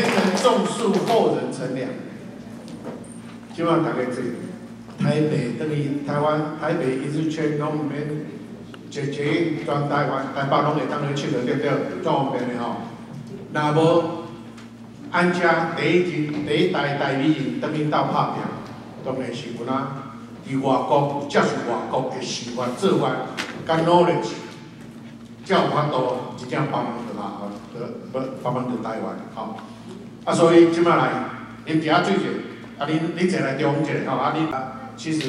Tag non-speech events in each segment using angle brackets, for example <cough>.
前人种树，后人乘凉。希望大家知，台北等于台湾，台北一日圈拢免捷捷全台湾台北拢会当去佚佗对不对？方便的吼。那无安家第一第一代代理人等于到拍拼，当然是阮啊，伫外国接受外国的习惯做法，甲努力，才有法度真正帮忙着啦，吼，得要帮忙着台湾，吼。啊，所以即摆来，恁伫遐最近，啊，恁恁坐来中一下，吼，啊，恁啊，其实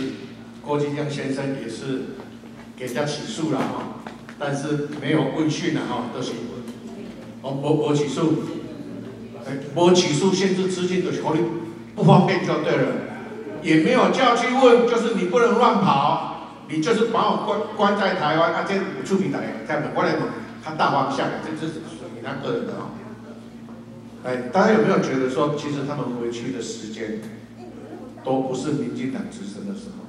郭金江先生也是给人家起诉了，吼，但是没有问讯了，吼，都是，哦，无无起诉，哎，无起诉限制资金，就是可能不方便就对了，也没有叫去问，就是你不能乱跑，你就是把我关关在台湾，啊，这有出平台，在门关来问，他大方向，这这是属于他个人的，吼。哎，大家有没有觉得说，其实他们回去的时间都不是民进党执政的时候？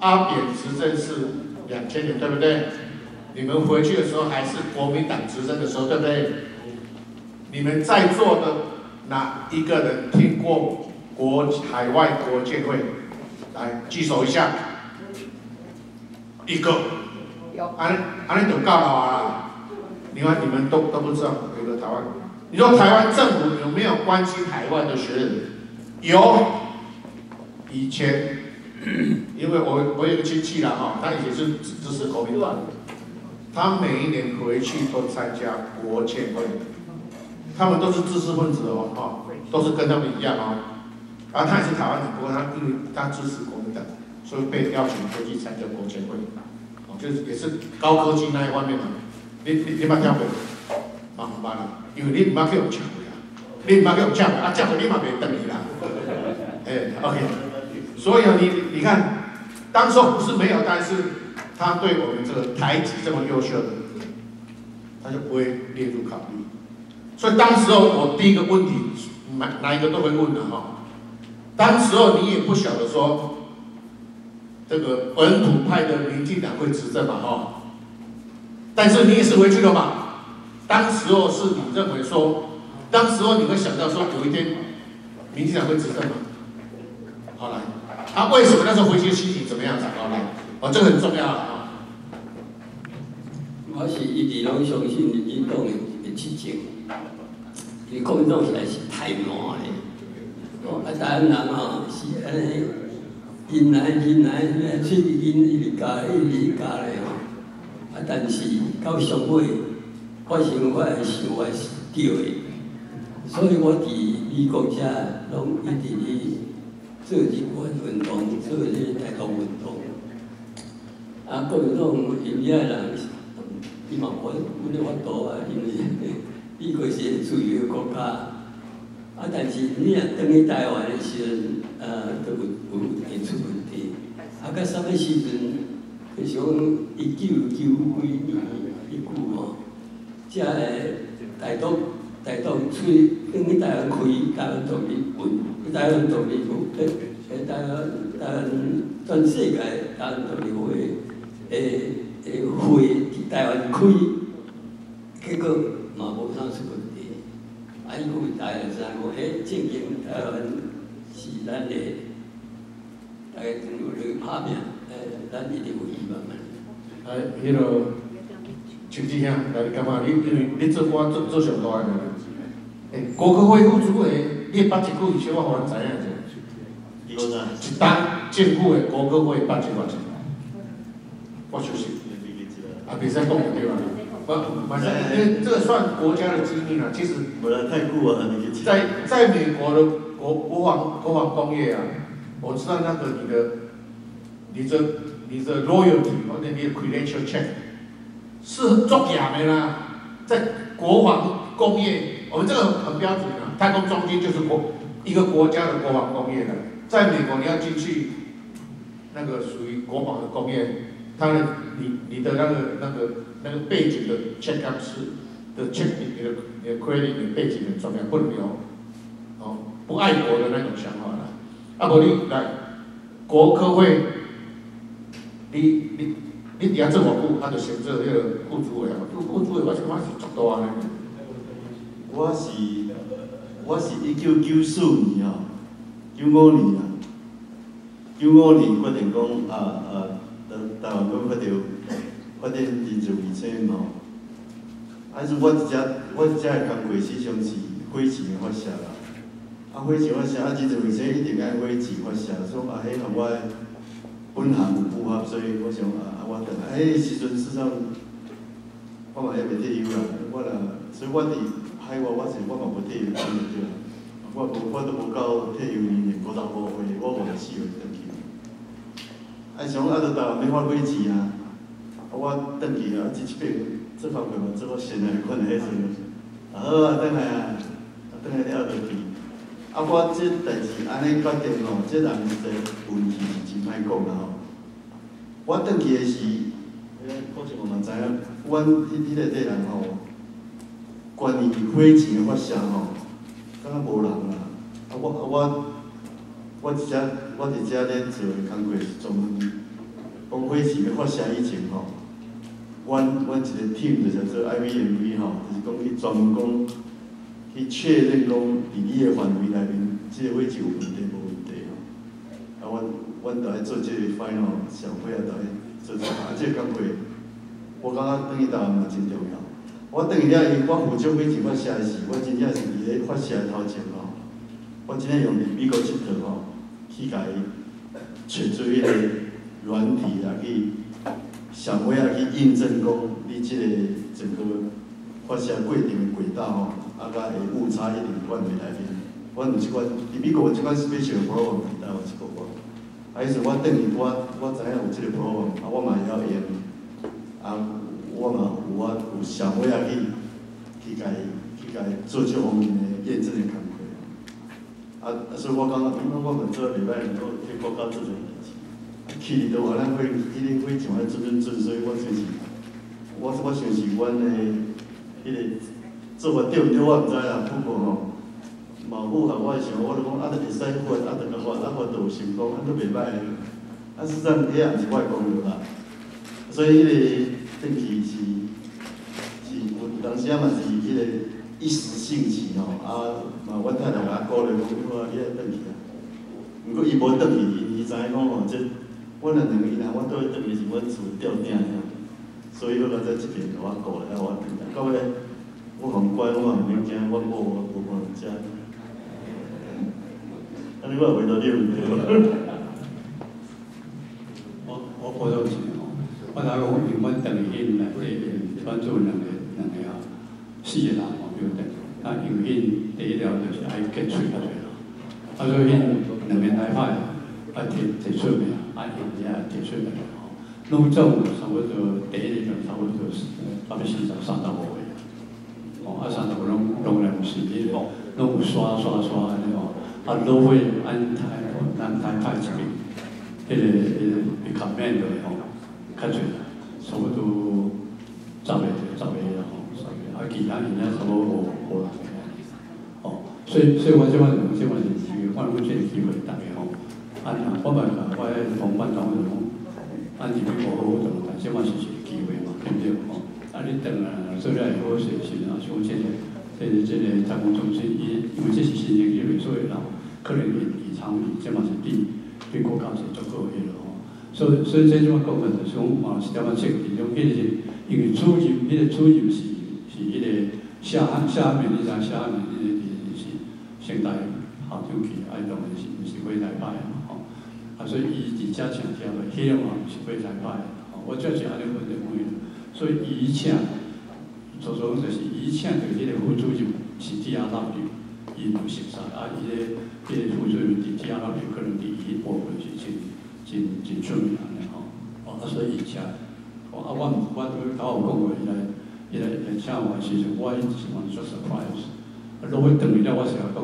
阿扁执政是两千年，对不对？你们回去的时候还是国民党执政的时候，对不对？你们在座的哪一个人听过国海外国建会？来举手一下，一个。有。安安尼就够了啊！另外你们都都不知道有个台湾。你说台湾政府有没有关心海外的学生？有，以前，因为我我有个亲戚啦哈，他以前是支持国民党，他每一年回去都参加国建会，他们都是知识分子哦哈，都是跟他们一样哦，啊他也是台湾人，不过他因为他支持国民党，所以被邀请回去参加国建会，哦就是也是高科技那一方面的，你你你把听过？麻烦了。因为你唔捌去用抢的啊，你唔捌去用抢的啊，讲的你嘛袂等你啦。<laughs> 哎，OK，所以啊，你你看，当时不是没有，但是他对我们这个台籍这么优秀的，他就不会列入考虑。所以当时候我第一个问题，哪哪一个都会问的哈。当时候你也不晓得说，这个本土派的民进党会执政嘛哈，但是你也是回去了嘛。当时候是你认为说，当时候你会想到说有一天，民进党会执政吗？好来，他为什么那时候回去心情怎么样子？好来，哦，这个很重要啊。我是一直拢相信民党的的执政，因为国民党实在是太乱了。哦，啊，台湾人哦是安尼，因来因来，去因一直加一直加嘞吼。啊，但是到上尾。我想我的想法是对的，所以我伫美国遮拢一直咧做日本运动，做咧台独运动。啊，各种因遐人，伊嘛无阮咧法度啊，因为美国是自由国家。啊，但是你若等去台湾的时阵，呃，都有有会出问题。啊，到啥物时阵？比如讲一九九几年一句吼。即个大都大都出等于台湾开台湾独立运，台湾独立诶诶台湾台湾全世界台湾独立会诶诶会伫台湾开，结果嘛无啥出问题。啊，伊讲台湾人讲，诶，正经台湾是咱的，大家努力拍拼，诶，咱一定有希望嘛。哎，迄落。亲戚兄，来你感觉你因为你做官做做上大个，诶，国科会副主委，你捌一句以前我互咱知影者。一个呢？一单政府的国科会捌一偌钱？我就是。啊，比赛讲的对吧？不，反正，因为这算国家的机密了。其实。在在美国的国国防国防工业啊，我知道那个你的，你的你的 royalty 或者你的 credential check。是作假的啦，在国防工业，我们这个很标准的，太空中心就是国一个国家的国防工业的。在美国你要进去，那个属于国防的工业，它的你你的那个那个那个背景的 check up 是的 check 你的你的 credit 的背景很重要，不能有哦不爱国的那种想法啦。啊，不你来国科会，你你。你底下政府部，他就先做迄个副主委啊，副副主委我是感觉是足大呢。我是我是一九九四年哦，九五年啊，九五年决定讲啊啊，台台湾讲发着发展人造卫星吼，还是我一只我一只的工课实际上是火箭的发射啦，啊火箭发射啊人造卫星一定爱火箭发射，所以啊迄个我本行有符合，所以我想啊啊我等下，迄时阵事实上我嘛还袂退休啦，我啦，所以我伫。海外我是我嘛无退休金对，我无我都无到退休年龄，无到五岁，我五十四岁转去。啊，想啊，着台湾要发火钱啊，啊，我转去啊，一七八做工课嘛，做我现在款的迄阵，啊好啊，转来啊，啊转来了就去。啊，我即代志安尼决定吼，即人是问题是真歹讲啦吼。我转去的是，诶，可能我嘛知影，阮迄迄个个人吼。关于火箭的发射吼，敢若无人啦。啊，我啊我我一只我伫遮咧做的工课是专门讲火箭的发射以前吼，阮阮一个 team 就叫做 IVMV 吼，就是讲去专门讲去确认讲伫你的范围内面，即个火箭有问题无问题吼。啊，阮阮著爱做即个 final 小会啊，著爱做做啊，即个工课，我感觉等于台湾嘛真重要。我等于了伊，我负责火箭发射时，我真正是伫咧发射头前吼，我真正用美国佚佗吼，去甲伊找出迄个软体啊，去上尾啊去印证讲你即个整个发射过程的轨道吼，啊甲会误差一定范围内面。我有即款，伫美国有即款 special program，台湾即个无，啊，意思我等于我我知影有即个 program，啊，我嘛会晓用，啊。我嘛有法有想法啊去去甲伊去甲伊做即方面的验证的工课，啊，所以我感觉，因为我们做袂歹，能够替国家做做代志，去都话咱会一定会像安做准准，所以我就是我我想是阮的迄个做法对毋对，我毋知啦，不过吼，嘛符合我的想法，我就讲啊，都会使发，啊，等个发，啊，发都有成功，啊，都袂歹，啊，实际上迄也毋是我的功劳啦，所以迄个。转去是是有当时啊嘛是迄个一时兴起吼，啊嘛阮太太甲鼓励讲，我伊爱转去啊。毋过伊无转去，伊伊知影讲吼，即阮两个伊若我倒去转去是阮厝吊顶尔，所以我来在即边甲我鼓励啊，我转来。到尾我讲乖，我嘛毋免惊，我某我无可能遮。安尼我回答你问题 <laughs> 我我我有钱。我头讲，因阮等于因来这边专注两个两个啊，四个人哦，对不对？啊，因为因第一条就是爱结喙较侪咯，啊，所以因两边来派啊，提提出名，啊，因也提出名吼。拢总差不多第一个差不多是百分之四十三到五，哦，啊，三十五拢拢然是迄个，拢有刷刷刷安尼哦，啊，都会安台南台派这边，迄个迄个比较面的吼。较侪，差不多十个、十个啦吼，十个，啊其他人家差不多五五人哦，所以所以我即摆即摆是是换阮即个机会，大家吼，啊那我嘛甲我迄同伴讲就讲，啊入去无好好做，但即摆是一个机会嘛，对不对吼？啊你等啊，做了好势是啊，像即个即个即个台湾中心，因因为这是新型机会，所以人可能会异常，即嘛是比比国家是足够迄咯。所以，所以这种讲法就是讲，嘛是点仔切记，种迄个是因为主任，迄个主任是是迄个下下面你知下面迄个是现代校长去，啊，当然是是会来拜嘛，吼。啊，所以伊伫遮强调的，希望是会来拜，吼。我就是安尼分的问题，所以以前，所以说就是以前对迄个副主任是第二老弟，伊不熟悉，啊，伊个迄个副主任伫第二老弟可能第一部分是真。真真出名安尼吼，哦，啊，所以以前，哦，啊，我我都甲我讲过，伊来伊来来请我时阵，我一直是蛮 surprise。啊，如果等于了，我是讲讲，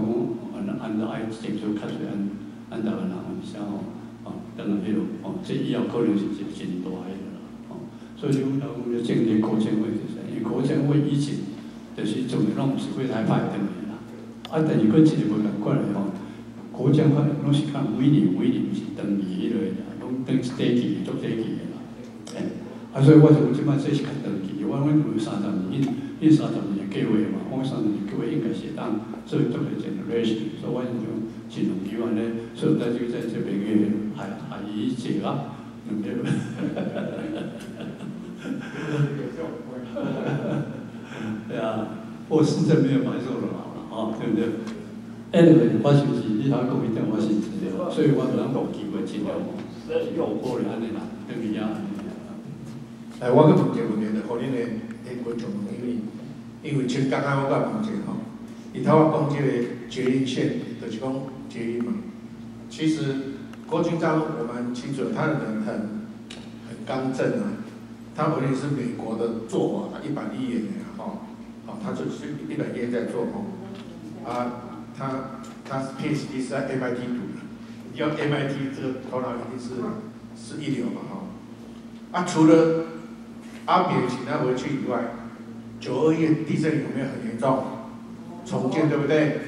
按按照爱接受较侪按按台湾人啥吼，哦，等于迄落，哦，这以后可能是真真大个，所以讲讲要建立国建会就是，因为国建会以前就是做诶拢毋是会来派等于啦，啊，但是佫一个无共款诶吼。国家法拢是看每年每年是登记迄落，拢登一短期做短期的啦。啊，所以我就即摆说是较长期，我我阮有三十年，迄迄三十年计划嘛，我三十年计划应该是当做做个 generation，所以我就尽量希望咧，所以在这在这边个还还一节啊，对不对？<laughs> 对啊，我实在没有买错了嘛，哦，对不对？Anyway，我就是你头讲一点，我是知道，所以我就当有机会尽量有可能安尼啦，对不对啊？哎，我去问一个问题，就互恁的诶观众问，因为因为像刚刚我甲问者吼，伊头我讲即个捷运线，就是讲捷运嘛。其实郭军章我们清楚，他的人很很刚正啊，他完全是美国的做法，一板一眼的吼，哦，他就是一百亿在做吼，啊，他他是 PhD 是在 MIT 读的，要 MIT 这个头脑一定是是一流嘛哈，啊，除了阿扁请他回去以外，九二月地震有没有很严重？重建对不对？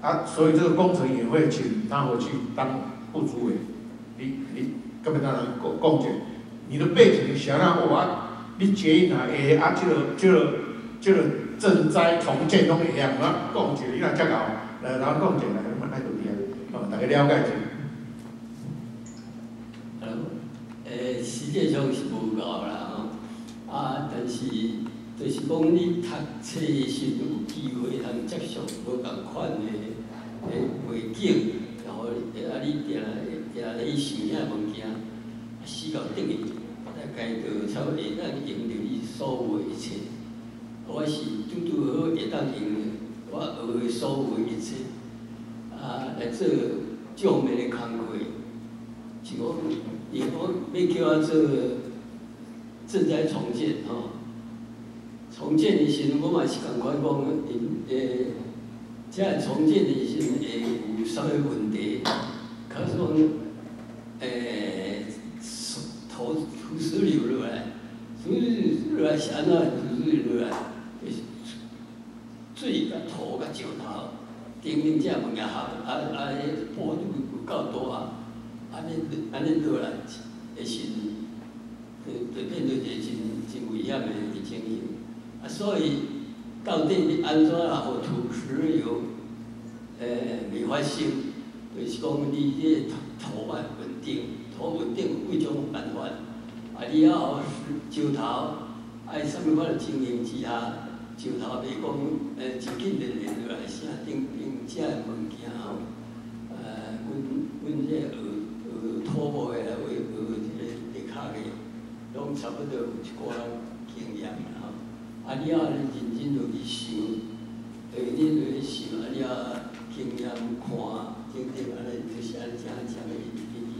啊，所以这个工程也会请他回去当副主委。你你根本当然共共建，你的背景想让我，你捷运啊，哎啊，这个这个这个赈灾重建拢会样啊，共建你若遮搞，来然后共建来，咁啊爱度点，哦，大家了解者。呃，诶，实际上是无够啦。吼啊！但是，就是讲你读册时有机会通接触无共款的诶背景，然后啊你定定咧想遐物件，死到等于大概就差不多会当用着伊所有一切。我是拄拄好会当用我学的所有一切，啊来做正面的工课，是讲伊讲要叫我做。正在重建吼，重建的时阵，我嘛是感觉讲，因诶，即个重建的时阵会有啥物问题？可是讲，诶，土土石流落来，土石落来是安怎？土石流落来，水甲土甲石头，顶顶这物件合，啊啊，坡度有够大啊，安尼安尼落来会是。就就变做一个真真危险的情形，啊，所以到底你安怎啊，互土石流，诶，未发生，就是讲你这土土稳定，土稳定有几种办法，啊，你要石头，爱什么款情形之下，石头袂讲，诶，一紧就连落来，啥顶顶遮个物件吼，呃，阮阮这学学土木的来为学这个地壳的。拢差不多有一寡经验啦吼，啊你啊认真落去想，诶你落去想，啊你啊经验看，等等安尼就是安正正的一点点。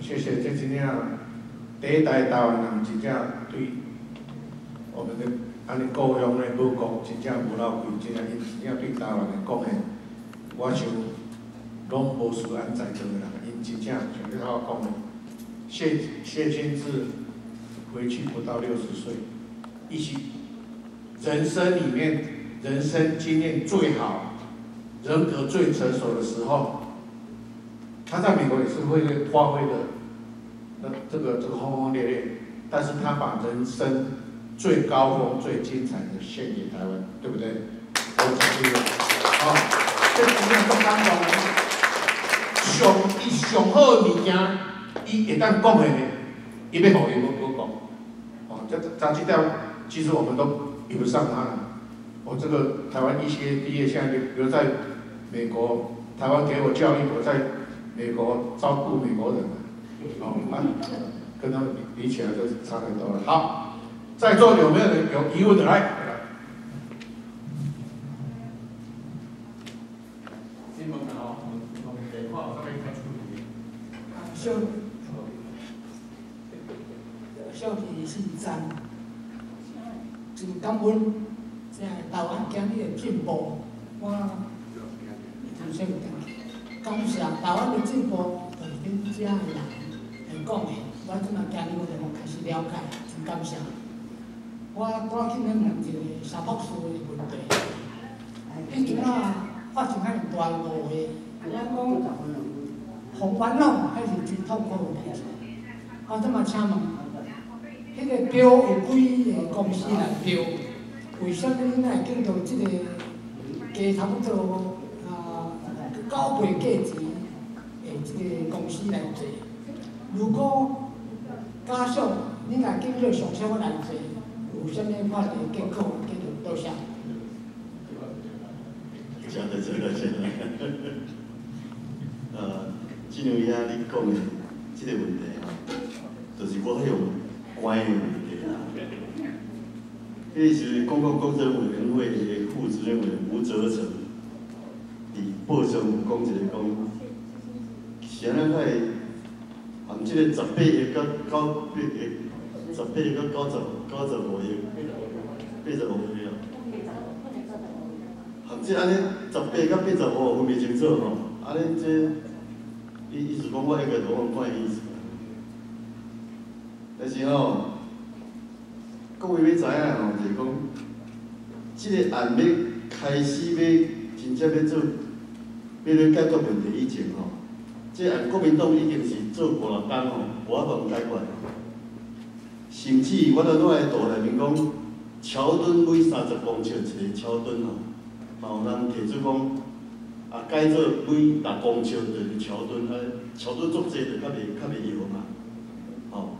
谢谢，这真正第一代台湾人真正对我们的安尼故乡的母国真正无老贵，真正因真正对台湾的贡献，我想拢无输安在座的人，因真正像你头讲的。谢谢金志回去不到六十岁，一起人生里面人生经验最好、人格最成熟的时候，他在美国也是会发挥的，那这个这个轰轰烈烈，但是他把人生最高峰、最精彩的献给台湾，对不对？我讲这个，好，这今天都当中，上一上好物件。伊一旦讲的，伊要互伊无无讲，哦，这这这条其实我们都比不上他了。我这个台湾医学毕业，现在留留在美国，台湾给我教育，我在美国照顾美国人，哦，啊，跟他们比比起来就差很多了。好，在座有没有人有疑问的来？新闻好，我们电话上面开出去。小弟姓张，真感恩，即个台湾今日的进步，我真心感谢台湾的进步，就是恁遮的人来讲的。我即马今日我就开始了解，真感谢。我赶紧咧问一个沙博士的问题，以前啊发生遐大误会，人讲红烦恼还是真痛苦的，我即马请问。迄个标有几个公司来标？为什么恁会见到这个加差不多啊九倍价钱的这个公司来做？如果加上恁来见到上少来做，有啥物款的结果？叫做多少？讲得真个真个，呃，金牛爷你讲的这个问题啊，就是我迄种关的问题啊。迄是公共工程委员会的副主任委员吴泽成，伫报上有讲一个讲，是安尼块，含即个十八亿到九八亿，十八亿到九十九十五亿，八十五亿啊。含即安尼十八到八十五分袂清楚吼，安尼这意意思讲我应该多看意思。但是吼，各位要知影吼，就是讲，即个案要开始要真正要做，要咧解决问题以前吼，即个案国民党已经是做五六工吼，无法度解决。甚至我都拢爱图内面讲，桥墩每三十公尺一个桥墩吼。嘛有人提出讲，啊改做每六公尺就是桥墩，啊桥墩足济着较袂较袂摇嘛，吼、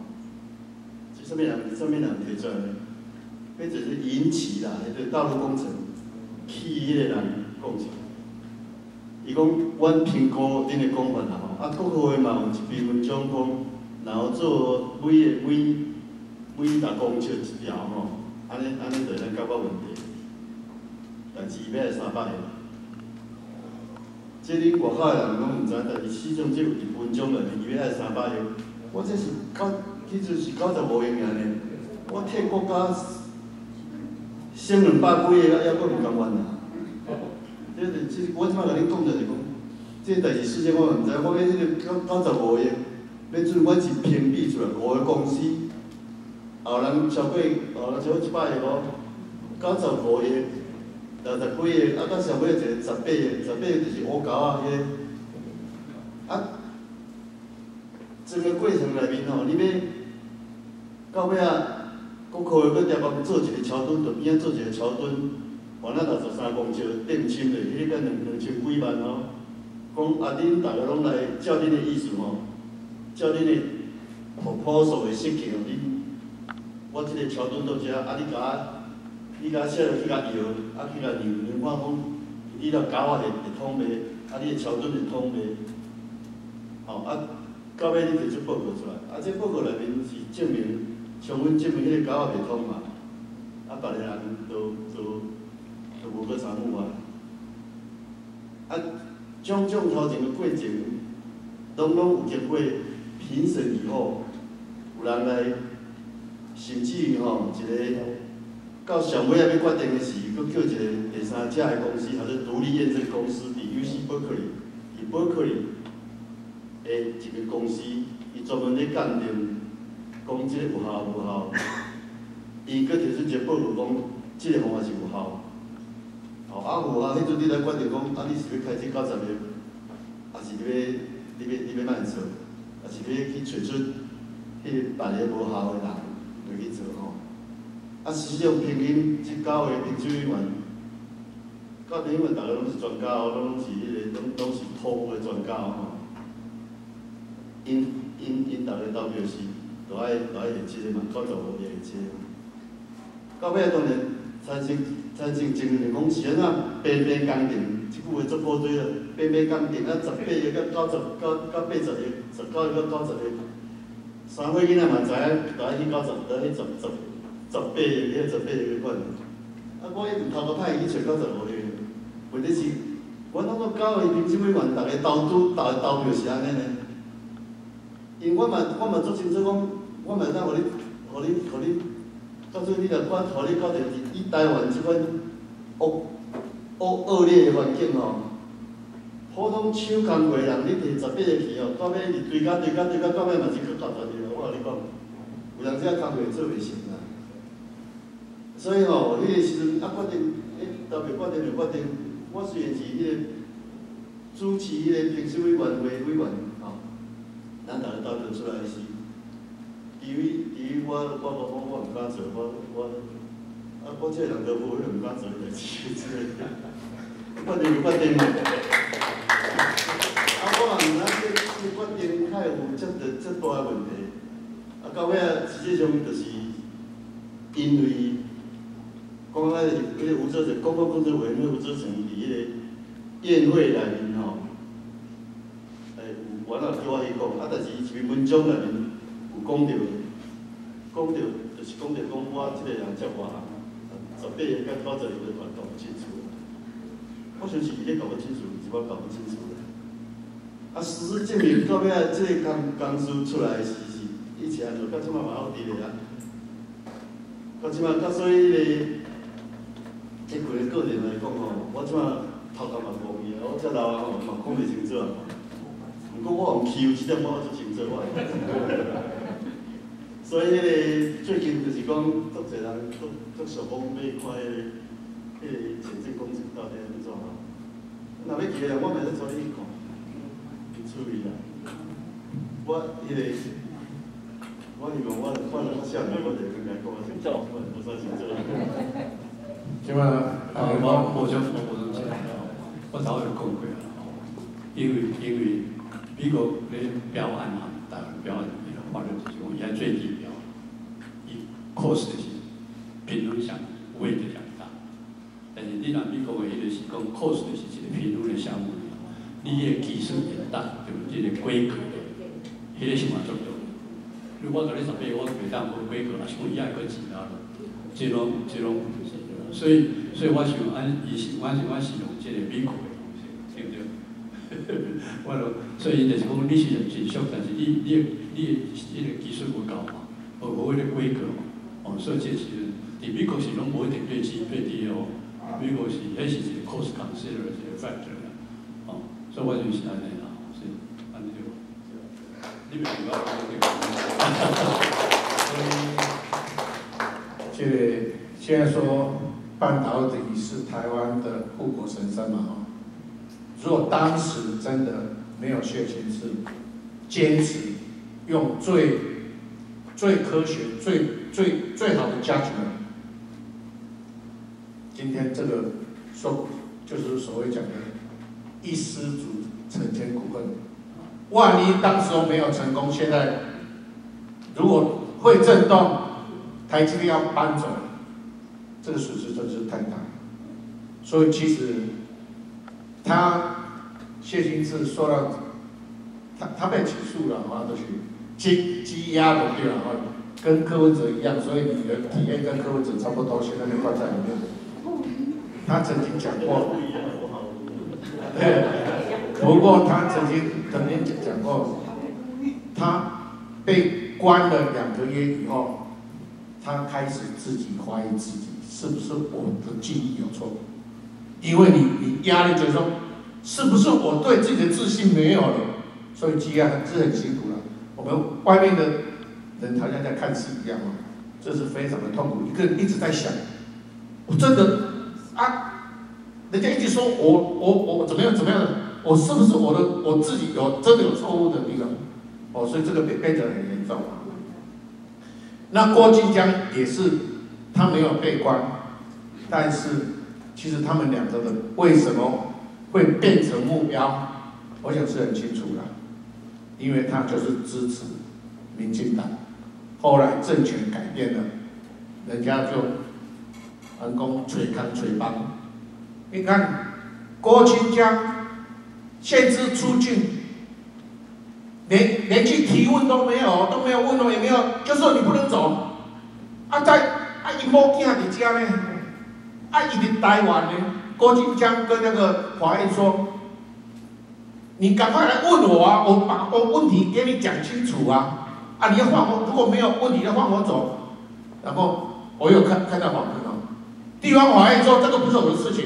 是啥物人？啥物人提出来的？迄就是引起啦，迄个道路工程起迄个人讲起。伊讲，阮评估恁的讲法啦吼，啊国会嘛有一篇文章讲，然后做每个每每六公尺一条吼，安尼安尼就能解决问题。但是伊要三百个，即恁外口的人拢毋知，但是始终即有一分钟内面伊要爱三百个，我这是九，迄阵是九十五个名呢，我替国家省两百几个，还阁毋甘愿啊！即个即我即摆甲恁讲就是讲，即个代志事情我毋知，我迄个九九十五个，要准我是评比出来五个公司，后人超过后人超过一百个，九十五个。六十几个，啊，到上尾一个十八个，十八个就是乌狗啊，迄个。啊，整个过程内面吼，你要到尾啊，国科会搁帮做一个桥墩，就边仔做一个桥墩，原来六十三公尺，定亲的，迄个两两千几万哦。讲啊，恁逐个拢来照恁的意思吼，照恁的朴朴素的设计哦，恁我即个桥墩到遮，啊，你甲你甲写落去甲摇，啊去甲量量看讲，你了狗仔会会通袂？啊，你的桥墩会通袂？吼啊，到尾你提出报告出来，啊，这报告内面是证明，充分证明迄个狗仔袂通嘛，啊，别个人都都都无去参与啊。啊，种种头前的过程，拢拢有经过评审以后，有人来，甚至吼一个。到上尾啊，要决定的是，佫叫一个第三者的公司，或者独立验证公司，伫 UC Berkeley，伫 Berkeley 的一个公司，伊专门咧鉴定，讲即个有效无效。伊佫提出一个报告，讲即个方法是有效。哦，啊有效，迄阵你来决定讲，啊你是要开始九十个，还是要你要你要慢做，还是要去找出迄个别个无效的人来去做吼。啊，实际上平均即九个评审委员，到底因为逐个拢是专家哦，拢是迄个拢拢是土的专家吼。因因因逐个投票是，都爱都爱下即个嘛，九十五个下即个。到尾当然，财政财政证明讲是安怎边边工程，即句话足好对了，边边工程啊，十八个到九十到到八十个，十九个到九十个，三岁囡仔嘛知影，都爱去到十，都爱去十十。十八个，迄十八个款。啊，我一直头壳歹去找到十五个，问题是，我当作九个评审委员，逐个投资、逐个投票是安尼呢？因我嘛，我嘛做清楚讲，我嘛会当互你、互你、互你，到最后你着我互你到着以台湾即款恶恶恶劣的环境吼，普通手工艺人，你摕十八个去吼，到尾你堆甲堆甲堆甲，到尾嘛是去搞大个，我甲你讲，有人遮工课做袂成啦。所以吼，迄个时阵啊，决定，诶，特别决定就决定。我虽然是迄个主持迄个评审委员会委员，吼，咱逐个投票出来是，因为因为我我我我我毋敢做，我我啊我即个人都无迄毋敢做代志之类的。决定就决定。啊，我也毋知这这决定还有遮个遮大个问题。啊，到尾啊，实际上就是因为讲啊，迄个吴泽成，公共工作委员会吴泽成伫迄个宴会内面吼，诶，有原来叫我去讲，啊，但是伊一篇文章内面有讲着，讲着就是讲着讲我即个人接外行，十八个甲九十个都搞不清楚。我相信伊咧搞不清楚，是我搞不清楚的。啊，事实证明到尾，即个工工资出来是是以前就到即马嘛好伫咧啊。到即马到所以咧，即几个个人来讲吼，我即马头壳嘛无伊啊，我遮老啊吼嘛讲袂清楚啊。毋过我用 Q 即点我就清楚我。<laughs> 所以咧，最近就是讲，足侪人足足想讲要看迄个迄个前进工程到底安怎啊？若要去啊，我咪使带你去看，去处理啦。我迄个，我希望我我我下面我就跟人讲，我我我算清楚。即嘛，啊，我我想我我想讲，我早就讲过啊，因为因为美国咧标案嘛，台湾标案迄个法律就是讲，最低标，伊 cost 是评论上 weight 上大，但是你若美国的迄个是讲 cost 是一个评论的项目，你的技术越大，对不？即个规格，迄个是嘛重要。如果我甲你十八，我袂当无规格，也是讲伊爱个钱啊，即种即种。所以，所以我想按伊是，我是我是用即个美国的，对不对？我咯，所以就是讲你是用真俗，但是你你你迄个技术无够嘛，无无迄个规格嘛，哦，所以这是伫美国是拢无一定对低对低哦，美国是迄是一个 cost consider 一个 factor 啦，哦，所以我就是安尼啦，是安尼对无？你明白我所以，这个现在说。半导体是台湾的护国神山嘛？哦，如果当时真的没有谢金是坚持用最最科学、最最最好的 judgment，今天这个说就是所谓讲的“一失足成千古恨”，万一当时没有成功，现在如果会震动，台积电要搬走。这个损失真是太大，所以其实他谢金志说了，他他被起诉了啊，都是积积压的对吧？跟柯文哲一样，所以你的体验跟柯文哲差不多，现在就关在里面。他曾经讲过，对，不过他曾经曾经讲过，他被关了两个月以后，他开始自己怀疑自己。是不是我的记忆有错？因为你你压力就是说，是不是我对自己的自信没有了？所以积压是很辛苦了。我们外面的人好像在看戏一样嘛，这是非常的痛苦。一个人一直在想，我真的啊，人家一直说我我我怎么样怎么样，我是不是我的我自己有真的有错误的地方？哦，所以这个变变得很严重。那郭晋江也是。他没有被关，但是其实他们两个人为什么会变成目标，我想是很清楚的，因为他就是支持民进党，后来政权改变了，人家就成功吹康吹帮。你看郭清江限制出境，连连去提问都没有，都没有问了也没有，就说你不能走，啊在。啊，伊某囝伫遮呢，啊，伊伫台湾呢。郭金江跟那个华裔说：“你赶快来问我啊，我把我问题给你讲清楚啊。啊，你要放我，如果没有问题，要放我走。然后我又看看到访问哦，地方法院说这个不是我的事情，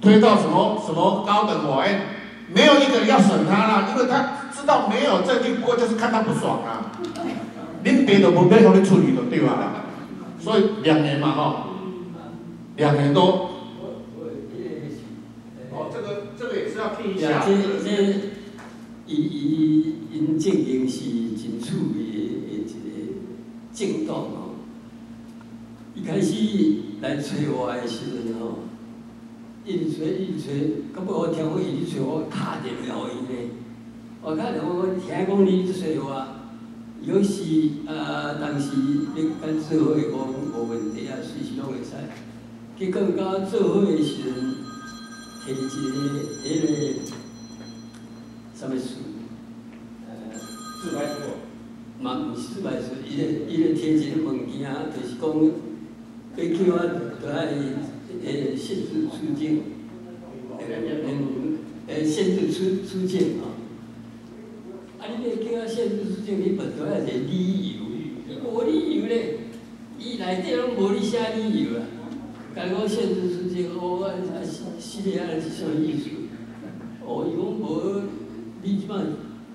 推到什么什么高等法院，没有一个人要审他啦，因为他知道没有证据，不过就是看他不爽啊。恁别的不配合你处理的，对吧？”所以两年嘛，哈，两年多。哦，这个这个也是要听一下。这这，伊伊因正经是真趣味的一个震动哦。一开始来找我的时阵吼，一直找一直找，到尾我听我一直找我打电话互伊咧。我敲电话我听讲你一直找我，有时呃当时你跟做伙讲无问题啊，随时拢会使。结果到做伙的时阵，摕一个迄个什么书，呃，自白书，嘛毋是自白书，伊个伊个摕一个物件，就是讲。要叫我都爱诶限制出境，嗯，诶限制出出境啊！啊，你要叫我限制出境，你本都要一个理由，无理由咧，伊内底拢无你写理由啊！甲我限制出境，我啊是是咧安尼是啥意思？哦，伊讲无，你即摆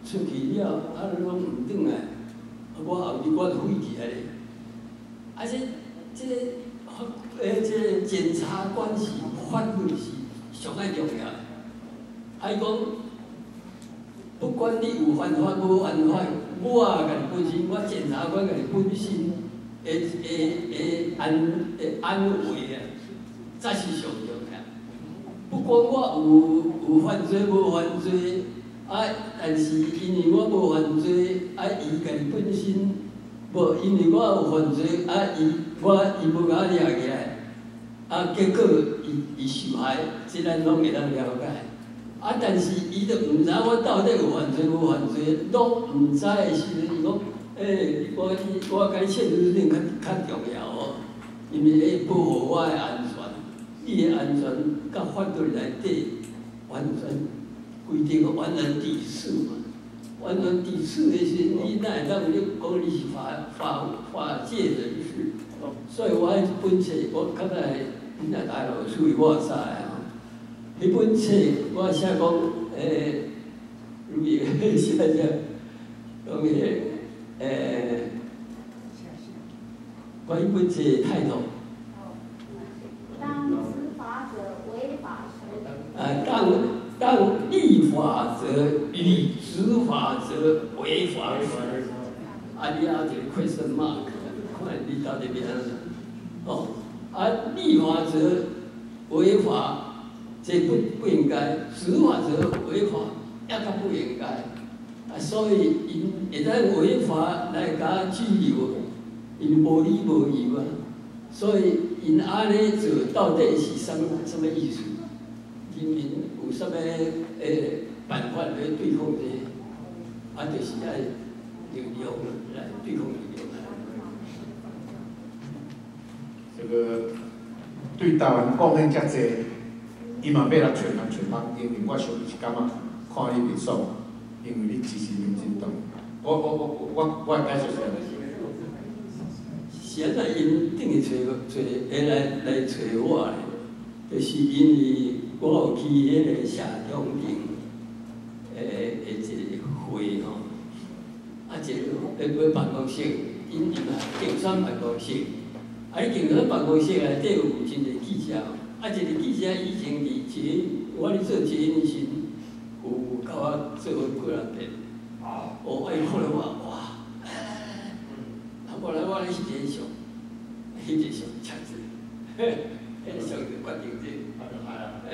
出去了，啊拢毋转来，啊我后日我就废去啊咧，啊这这。诶，这检察官是法律是上爱重要。啊，伊讲，不管你有犯法无犯法，我啊，甲你本身，我检察官甲你本身，会会会安会安慰啊，才是上重要。不管我有有犯罪无犯罪，啊，但是因为我无犯罪，啊，伊甲你本身，无因为我有犯罪，啊，伊我伊无甲我掠起来。啊，结果伊伊受害，即咱拢会当了解。啊，但是伊都毋知我到底有犯罪无犯罪，拢毋知诶时阵，伊讲，诶，我我甲你签字证较较重要哦，因为会保护我诶安全，伊诶安全甲法律内底完全规定完全抵触嘛，完全抵触诶时，你哪会当你讲你是法法法界人士？所以我爱本册，我较来。那大陆属于我啥啊？迄本册我写讲，诶，如意写只，<laughs> 讲个诶，关于本册态度。当执法者违法时。啊，当当立法者与执法者违法时，啊，你要这个 question mark，看你到底变哪哦。而立法者违法，这不不应该；执法者违法，也较不应该。啊，所以因会当违法来甲拘留，因无理无由啊。所以因安尼做到底是什什么意思？人民有什么诶办法来对抗这？啊，就是爱力量来对抗力量。这个对台湾贡献遮济，伊嘛要来找人找帮，因为我想是感觉看你袂爽，因为你支持民进党。我我我我我我解释下。现在因等于找找会来来找我咧，就是因为我有去迄个社中庭，诶，诶一个会吼，啊一个一个办公室，因因啊竞选办公室。啊！你见到办公室内底有真侪记者，啊，一个记者以前伫节，我咧做节目时，有甲我做过两遍。哦，哎，看了我，哇！<laughs> 啊，后来我咧是真上，迄个上车子，嘿，迄个上决定者，哎，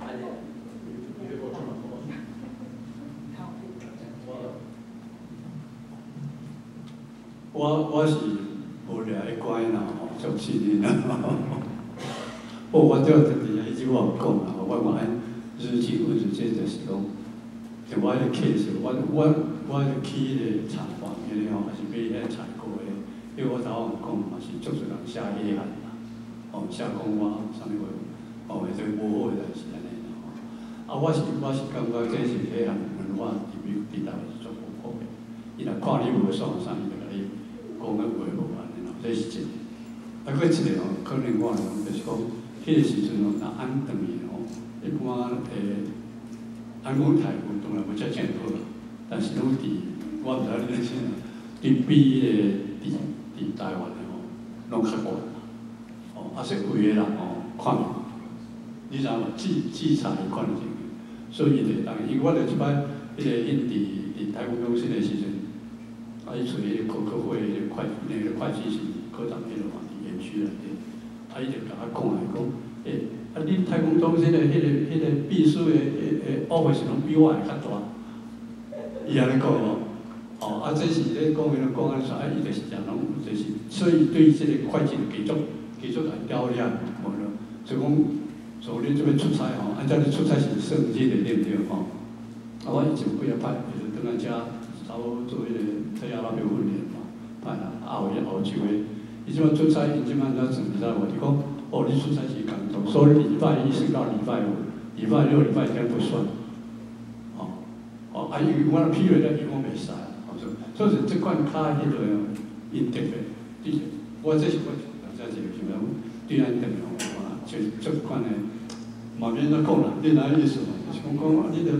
安尼。我我是。无聊一乖啦吼，上气人啦吼。哦，我就特别一句话讲啦，我我按日记或者这就是讲，就我迄个 case，我我我去迄个采访迄个吼，还是买迄个采购的，因为我头下讲嘛是做出人写遗憾啦，哦，写讲我啥物话，哦，或者无好诶代志安尼啦。啊，我是我是感觉这是迄项文化里面伫台是做不好诶，伊若看你无爽啥物就甲你讲个话无啊。这是真，啊，佫一个哦，可能我讲就是讲，迄个时阵哦，若安顿伊吼，一般诶，安公台湾当然无遮正好啦，但是拢伫，我毋知你咧啥，伫比诶，伫伫台湾诶吼，拢较悬啦，哦，啊是规个人哦，看，你知无？制制裁看进去，所以咧，当伊我咧即摆迄个因伫伫台湾公司诶时阵。啊，伊属于国科会的会那个会计系科长迄个嘛，园区内底，啊，伊就甲我讲来讲，诶，啊，恁太空中心的迄个迄个秘书的诶诶 office 拢比我还较大，伊安尼讲哦，哦，啊，这是咧讲迄个讲安尼说，啊，伊就是讲拢就是，所以对即个会计的继续继续来调练，无咯，所以讲，所以恁这边出差吼，按照你出差是算日的对不对吼？啊，我以前几啊摆就是等来遮，差不多做迄个退休老表训练嘛，摆啦，啊后日后就诶，伊即摆出差，伊即摆怎算知无？伊讲，哦，你出差时间长，所以礼拜一是到礼拜五，礼拜六、礼拜天不算。哦，哦，啊，伊我批落咧，伊讲袂使，哦，所以所以即款卡迄个因特别，的确，我这是我大家一个想讲，对咱特别好啊，就即款诶，嘛免怎讲啦，你哪意思嘛？就是讲讲啊，你着。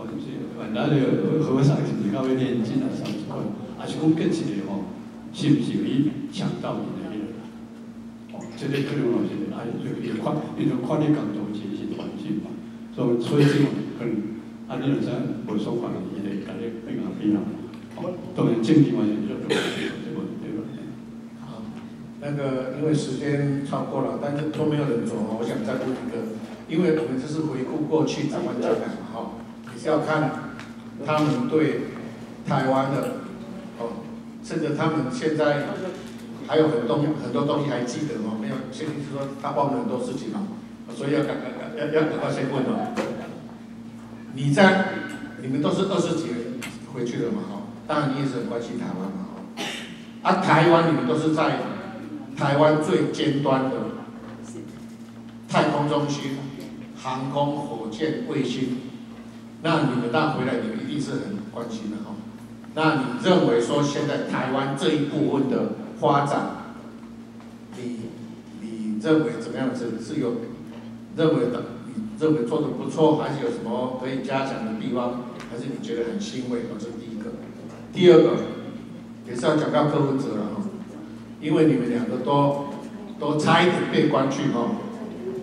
哦，就是原来个和尚是是较要念经啊，啥物款，也是讲建一个吼，是不是有伊强盗因的迄个啦？哦，即个可能就是哎，就伊看，伊就看你工作其实是环境嘛，所以所以即个可能啊，你就知无所看的，伊会甲你变啊变啊，哦，当然正经完全就就这个对吧？好，那个因为时间超过了，但是都没有人走，我想再问一个，因为我们这是回顾过去展望将来嘛，哈。要看他们对台湾的，甚至他们现在还有很多很多东西还记得哦，没有，现在是说他忘了很多事情嘛，所以要赶赶赶要要赶快先问哦。你在你们都是二十几回去了嘛哈，当然你也是很关心台湾嘛哈。啊，台湾你们都是在台湾最尖端的太空中心、航空、火箭、卫星。那你们那回来，你们一定是很关心的哈。那你认为说现在台湾这一部分的发展，你你认为怎么样子？是有认为的？你认为做的不错，还是有什么可以加强的地方？还是你觉得很欣慰？这是第一个。第二个也是要讲到柯文哲了哈，因为你们两个都都差一点被关去哈。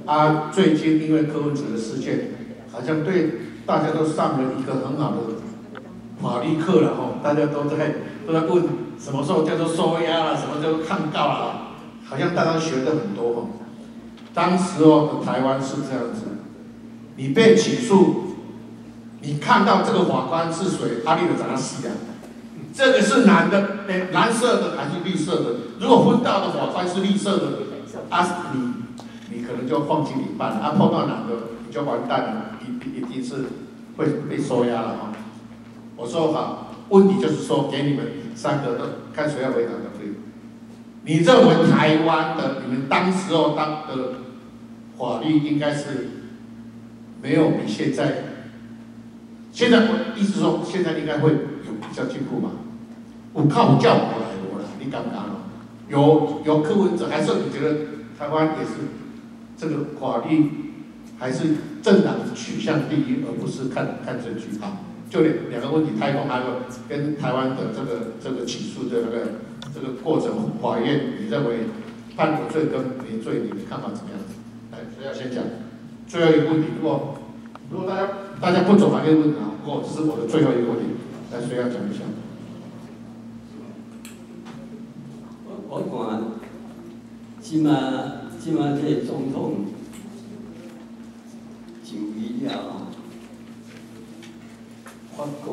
啊，最近因为柯文哲的事件，好像对。大家都上了一个很好的法律课了吼，大家都在都在问什么时候叫做收押了，什么叫做抗告了，好像大家学的很多哦。当时哦，台湾是这样子，你被起诉，你看到这个法官是谁，阿里的怎样死啊？这个是男的，哎，蓝色的还是绿色的？如果分到的法官是绿色的，啊，你你可能就放弃你办，啊，碰到男的你就完蛋了。一定是会被收押了哈。我说好，问题就是说，给你们三个的看谁要回答的对。你认为台湾的你们当时候当的法律应该是没有比现在，现在我意思说现在应该会有比较进步嘛？我靠教过来的了，你敢不敢了？有有课文者，还是你觉得台湾也是这个法律？还是政党取向第一，而不是看看证据啊？就两两个问题，台风还有跟台湾的这个这个起诉的那个这个过程，法院你认为判有罪跟没罪，你的看法怎么样？来，谁要先讲？最后一个问题，如果如果大家大家不走法律问啊，我这是我的最后一个问题，来，谁要讲一下？我我看，起码起码这总统。就医了，法官、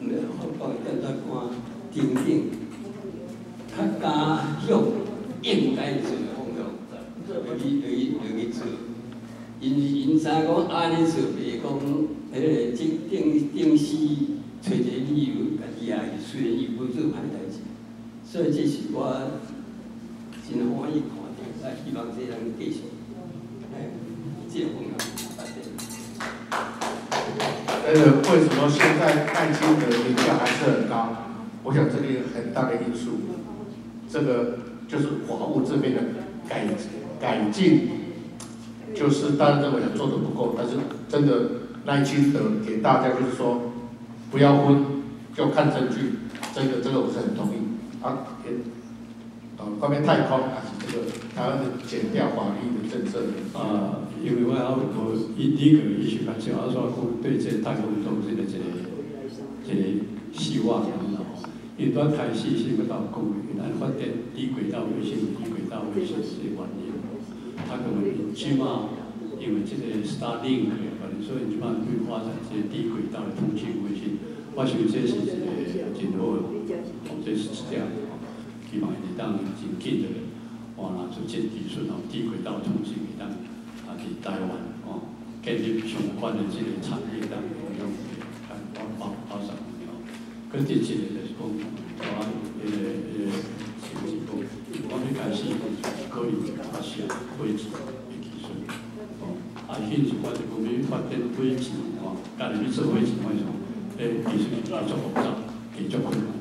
咩法官、检察官、等等，较加向应该做的方向，就去就去就去做。因因三讲安尼做，袂讲迄个定定定时找一个理由，家己也虽然伊无做歹代志，所以这是我真欢喜看到，也希望这人继续，哎，这方向。呃，为什么现在戴金的评价还是很高？我想这里有很大的因素，这个就是华务这边的改改进，就是大家认为做的不够，但是真的赖清德给大家就是说，不要昏，就看证据，这个这个我是很同意啊。哦，外面太空啊个台湾的减掉法律的政策啊，因为我还有一第一个一去看，就说对这太空中心的这个这个希望，因为开始是要到讲的，咱发电低轨道卫星、低轨道卫星是原因。啊，可能起码因为这个 Starlink 的关系，所以起码会发展这个低轨道的通信卫星。我想这是一个真好，这是这样。希望会当真紧的，哇，拿出这技术哦，低轨道通信会当啊，伫台湾哦，建立相关的这个产业当中用，看包包包上哦。跟第七个就是讲，啊，呃呃，就是讲，我们开始可以发现飞机的技术，哦，啊，现在我就讲要发展飞机哦，家己要做飞机，我想，诶，技术继续复杂，继续困难。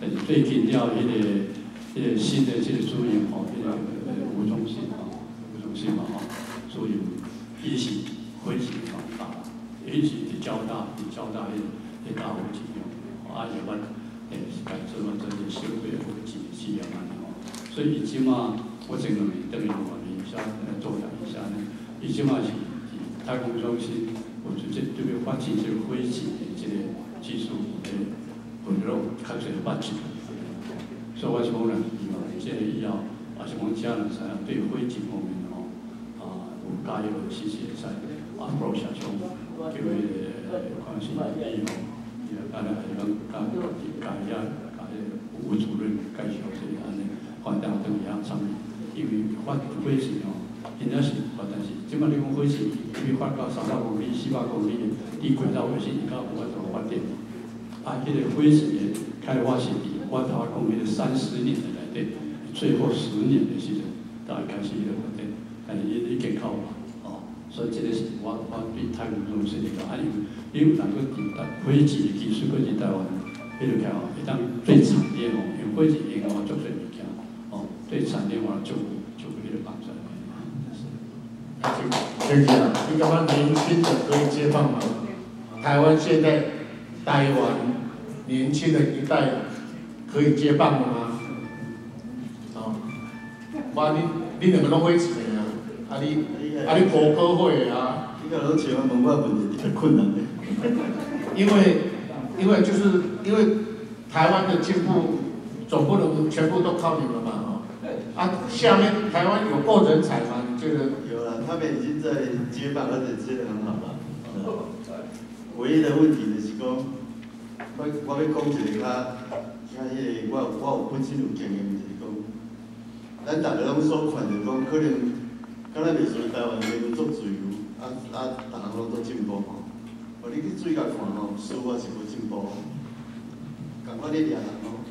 但是最近了迄个迄个新的即个主任吼，迄个吴宗宪吼，吴宗宪嘛吼，主任伊是飞机方法，伊是伫交大，伫交大迄迄教飞机用，啊，就阮诶是家做阮做些小飞飞机试验安尼吼，所以伊即马我前两年等于话伊下做两一下呢，伊即马是是太空中心，我直接对面发展即个飞机的这个技术诶。有了较侪发展，所以我是讲人，希望即个以后，也是讲家人知影对飞机方面吼，啊有加油的时时会使啊，不下冲，叫伊关心以后，伊个当然是讲加加加加个吴主任介绍这个安尼，反正等伊样上面，因为发飞机吼，真正是发但是，即摆你讲飞机，伊发到三百公里、四百公里，低轨道卫星，伊较有法度发电。啊，迄个飞机的开发是伫我头讲迄个三十年的内底，最后十年的时阵，才开始迄个发展，但是伊已经靠嘛，哦，所以这个是我我对太空中心的个，啊，因为因为能够伫台飞机的技术，搁伫台湾，迄个看哦，会当对产业哦，因为飞机影响足侪物件，哦，对产业话就就迄个帮助。先生，你感觉年轻的可以接棒吗？台湾现在台湾。年轻的一代可以接棒了吗？哦，哇，你你两个拢会做啊？啊你啊你国科会啊？你可能请问问我问题比较困难的。因为因为就是因为台湾的进步总不能全部都靠你们嘛，哦。啊，下面台湾有够人才吗？你觉得？有了，他们已经在接棒，而且接得很好了。唯一的问题就是讲。我我要讲一个较较迄个，我我有本身有经验，就是讲，咱逐个拢所看着讲，可能，敢若袂说台湾人做自由，啊啊，逐项拢做进步吼。哦，你去水甲看吼，事物是无进步。共款咧掠人吼，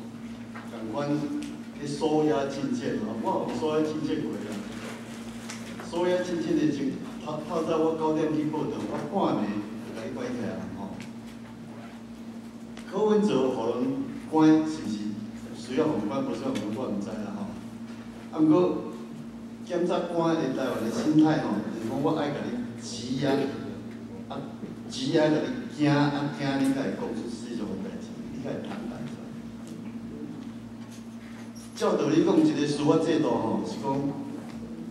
共款咧收押进监吼，我有收押进监过啦。收押进监的前透透早我九点去报道，我半暝就甲伊关起来吼。柯文哲互人关是毋是需要互关，无需要互关，我毋知啦吼。啊，毋过检察官的台湾的心态吼，就是讲我爱甲你羁押，啊，指啊甲你惊，啊惊你甲会讲出四种代志，你甲伊谈代志。照道理讲，一个司法制度吼，是讲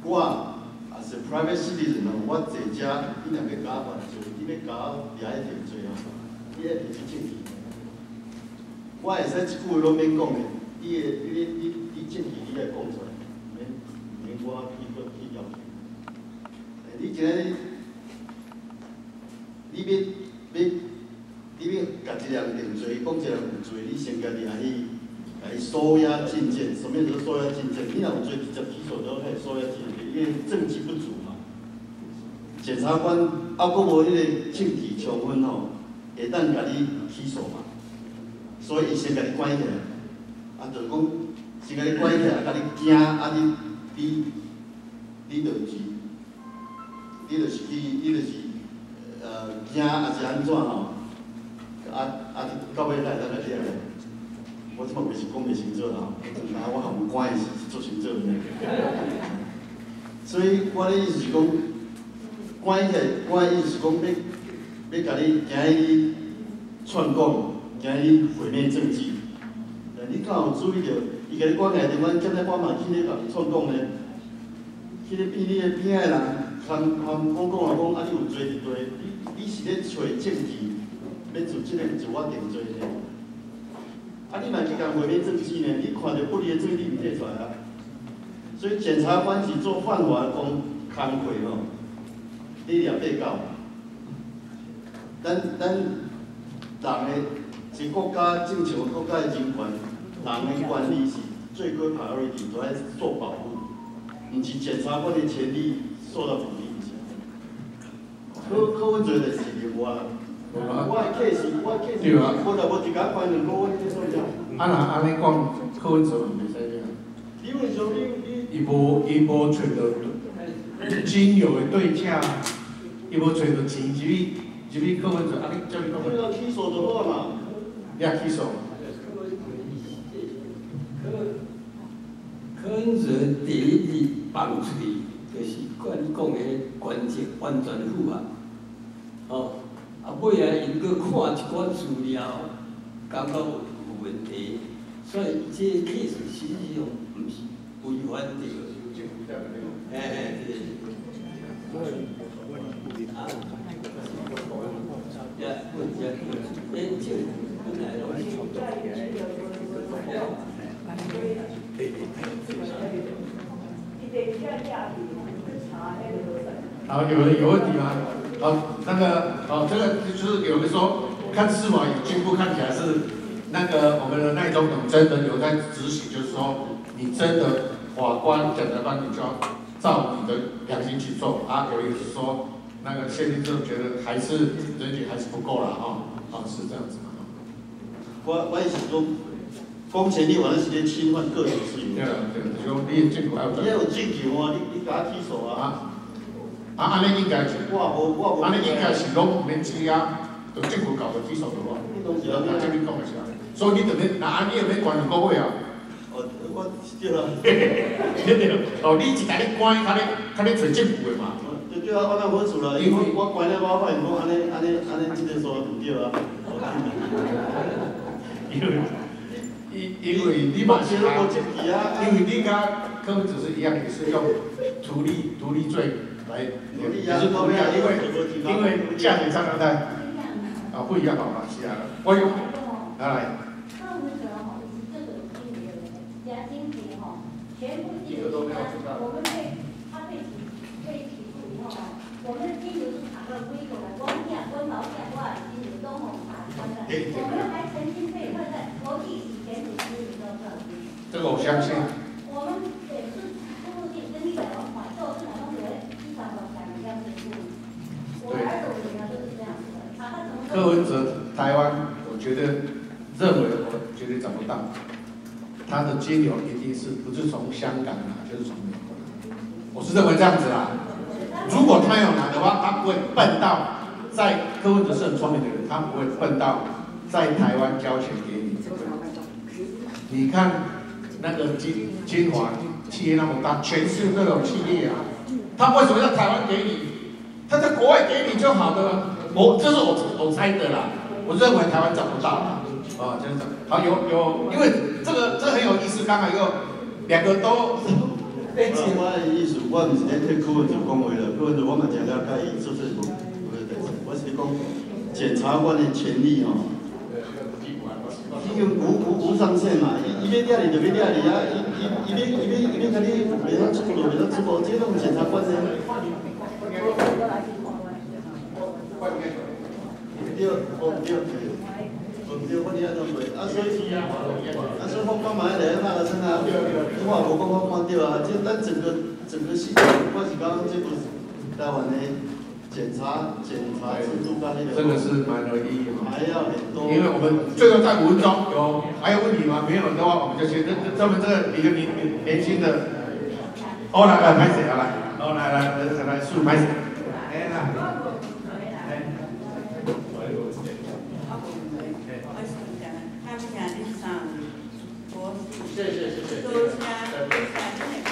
我也是 private citizen 吼，我坐车，你若要甲我犯罪，你要甲我抓去定罪吼，你爱提出证据。我会使一句话拢免讲的，你的、你、你、你证据你来讲出来，免免我去搁去要求。你今日你要要你要甲一人定罪，讲一人有罪，你先家己来去来收押进监。什么叫收押进监？你若有罪，直接起诉都可以收押进监，因为证据不足嘛。检察官啊，搁无迄个证据充分吼，会当甲你起诉嘛。所以伊先甲你关起来，啊，就是讲先甲你关起来，甲你惊，啊，你你你就是，你就是去，你就是呃惊，还是安怎吼？啊啊，到尾来咱来听咧。我怎么袂是讲袂清楚啦，啊，我互关是做清楚呢。所以我的意思是讲，关起来，我的意思是讲要要甲你惊伊串讲。惊伊毁灭证据，你敢有注意到？伊甲你关起来，阮检察官嘛去咧甲你串讲咧，去咧边你的边仔人，含含讲讲啊讲，啊你有罪伫对，你你是咧找证据，要做即个自我定罪咧。啊，你嘛去共毁灭证据呢？你看到不利的证据，你唔摕出来啊？所以检察官是做犯法工工课吼，你掠被告，咱咱人的是国家正常国家的人权，人的权利是最高 priority，都要做保护，毋是检察官的权利受到否定。柯柯文哲就是另外，我的 case，我的 case，我若无一家关两个月，你做啥？啊那安尼讲，柯文哲袂使咩？伊无伊无找到金流的对象，伊无找到钱入去入去柯文哲，啊你叫你讲你要起诉就好嘛。你也起诉，柯文哲第一日放出去，就是管你讲的关键完全符合。哦，啊尾啊，伊搁看一寡资料，感觉有有问题，所以这个 case 实际上毋是违反这个。哎哎，对。啊，也问也，哎，这好，有人有问题吗？好，那个哦，这个就是有人说看是否有进步，看起来是那个我们的赖总统真的有在执行，就是说你真的法官、检察官，你就要照你的良心去做啊。有一个是说那个谢立正觉得还是人权还是不够了啊，啊是这样子嘛？我我是讲，公权力完了是咧侵犯个人私对有。啊，对，就说你政府还有你要有证据啊，你你甲我起诉啊。啊，啊安尼应该是，我无我无。安尼应该是拢免羁押，就政府搞个起诉的话。你拢是啊，安尼这边讲的是啊，所以你特别，那安尼又免关两个月啊。哦，我对啦，对对。哦，你是甲你关，较咧较咧找政府的嘛？对对啊，我那好处啦，因为我关了，我发现讲安尼安尼安尼，即个说唔对啊。<laughs> 因因为你嘛是无证据啊。因为你甲柯文哲是一样，也是用图利图利罪来，也是图利啊，因为因为价钱上来的啊不一样好嘛，是啊，我有来来。柯文哲哈，以这个金流加金钱哈，全部进入我们被他被起被起诉以后呢，我们的金流是查到规格的，光电、光劳电话金流都很查关的，我们还曾经这个我相信。我们也是出入境跟立百万款，做这种东西，机场都讲人家是出入。我儿子我女儿都是这样子的，查到什么？柯文哲台湾，我觉得认为我绝对找不到，他的金流一定是不是从香港拿，就是从美国拿，我是认为这样子啦。如果他有拿的话，他不会笨到在柯文哲是很聪明的人，他不会笨到在台湾交钱给你。你看那个金金华企业那么大，全是这种企业啊，他为什么要台湾给你？他在国外给你就好的了。我这是我我猜的啦，我认为台湾找不到啦。哦，就是这样。好，有有，因为这个这很有意思，刚好有两个都被解我的意思，我毋是咧替柯文哲讲话啦，柯文哲我嘛真了解伊做这无无个代志，我是讲检察官的权利吼，已经无无无上限嘛，伊伊要抓你就要抓你啊，伊伊伊要伊要伊要甲你袂当出路，袂当出路，这拢检察官的。对，哦对对，哦对，我哋安怎做？啊所以，啊所以法官嘛要来那个真啊，我也无讲法官对啊，这咱整个整个系统，我是讲这个台湾的检查检查制度跟那个，真的是蛮有意义的。还要很多，因为我们最后在五分钟有还有问题吗？没有的话，我们就先这这咱们这个一个年年年轻的，哦来来拍谁啊来，哦来来来来树拍谁？哎来。谢谢谢谢。多谢多谢，真系讲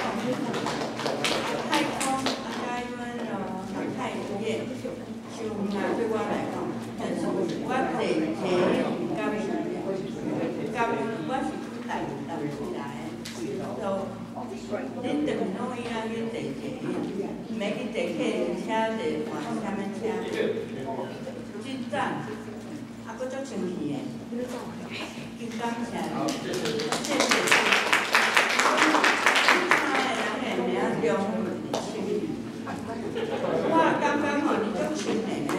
太空大家阮咯，太有嘢，像啊对我来讲，但是我坐坐甘甘，我是大大出来，就恁等拢伊啊去坐坐，每去坐客车坐换啥物车，即站。啊，啊，佫足清气的，金刚起来，谢谢。谢谢。人的名中，我感觉吼你足亲的呢，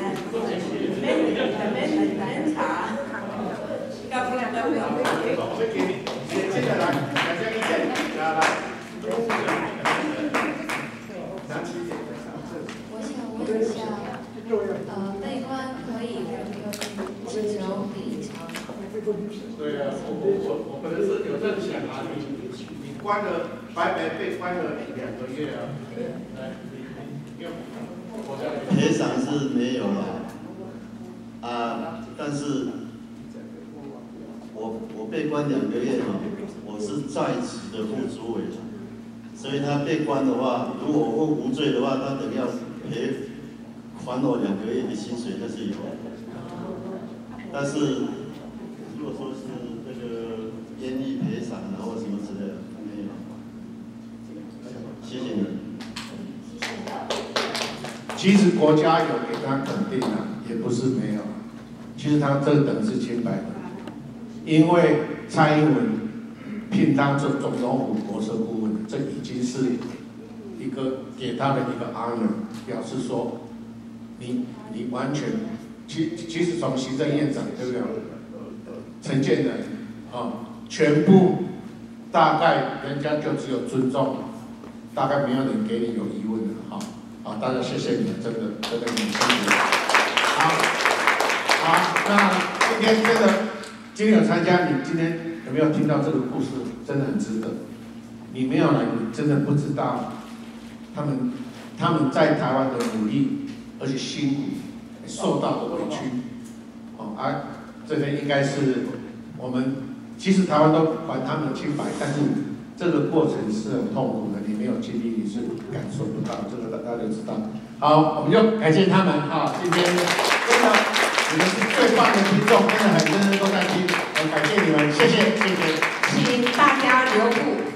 免免免免查，到不了到不了。我们给你，接下来，大家意见，来来。我想问一下，呃，内观可以跟只有比长？对啊，我我我我本来是有这样想啊，你你关了白白被关了两个月啊，来，赔偿是没有了，啊，但是我我被关两个月哈，我是在职的副主委，所以的话，如果我无罪的话，那等要赔还我两个月的薪水，那是有，但是如果说是这个严厉赔偿然后什么之类的，没有，谢谢你。其实国家有给他肯定啊，也不是没有。其实他这等是清白的，因为蔡英文聘他做总统府国策顾问，这已经是一个给他的一个 honor，表示说你你完全，其其实从行政院长对不对？陈建仁啊，全部大概人家就只有尊重，大概没有人给你有疑问的哈。好，大家谢谢你们，真的真的很辛苦。好，好，那今天真的今天有参加，你今天有没有听到这个故事？真的很值得。你没有来，你真的不知道他们他们在台湾的努力，而且辛苦，受到的委屈。哦，啊，这边应该是我们其实台湾都还他们清白，但是这个过程是很痛苦的。你没有经历，你是感受不到。这个大家都知道。好，我们就感谢他们啊！今天真的你们是最棒的听众，真的很认真都在听，我感谢你们，谢谢谢谢。请大家留步。